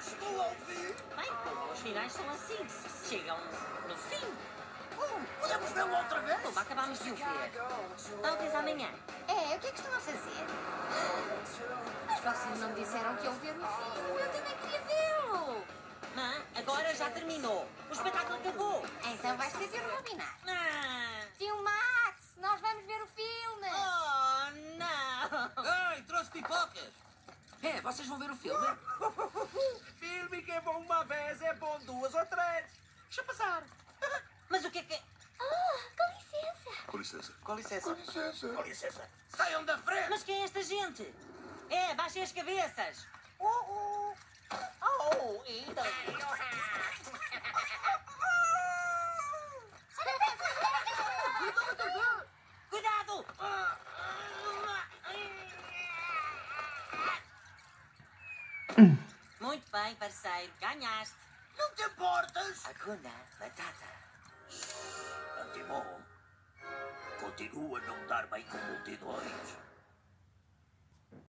chegou ao fim. Bem, os finais são assim, chegam no fim. Podemos vê-lo outra vez? Como acabámos de o ver. Talvez amanhã. É, o que é que estão a fazer? Mas vocês não disseram que iam ver o filme. Eu também queria vê-lo. Mas agora já terminou. O espetáculo acabou. Então vais ter de rebobinar. Ah, Filmax, nós vamos ver o filme. oh, não. Ei, trouxe pipocas! É, vocês vão ver o filme? Filme que é bom uma vez, é bom duas ou três. Deixa passar. Mas o que é que... Oh, com licença. Com licença. Com licença. Com licença. Com licença. Saiam da frente. Mas quem é esta gente? É, baixem as cabeças. Oh, oh. Oh, então. Cuidado! Muito bem, parceiro. Ganhaste. Não te importas? Hakuna Matata. Antimon, continua a não dar bem com multidões.